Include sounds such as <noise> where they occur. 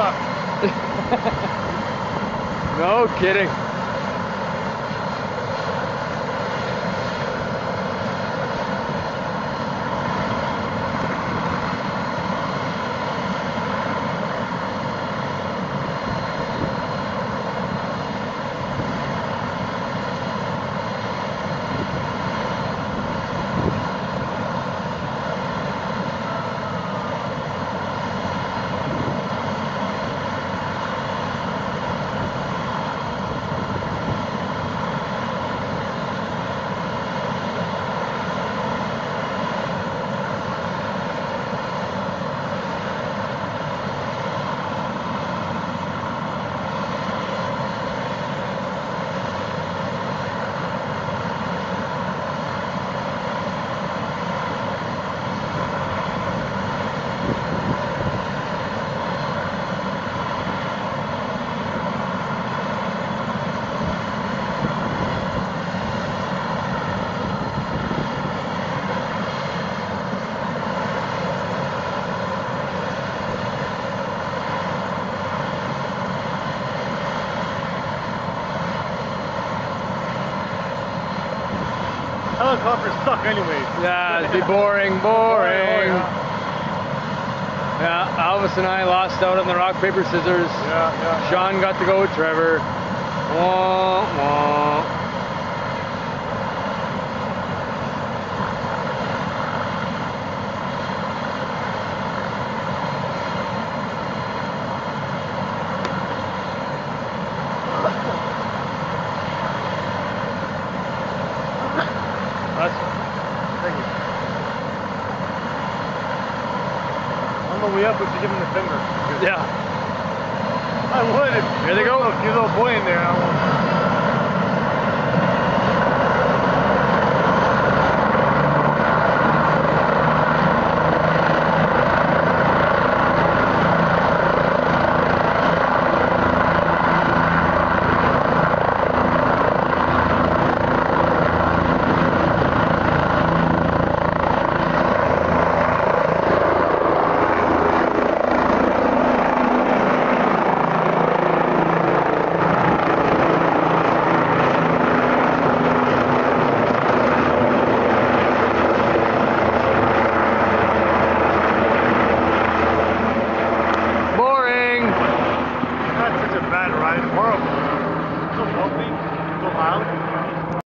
suck. <laughs> No kidding. Helicopters suck anyways. Yeah, it'd be boring, boring. Oh, yeah. Yeah, Elvis and I lost out on the rock, paper, scissors. Yeah, yeah. Sean got to go with Trevor. On the way up, we should give him the finger. Yeah. I would. If Here they go. Look, your little boy in there. I won't. Sofrão, Tomar,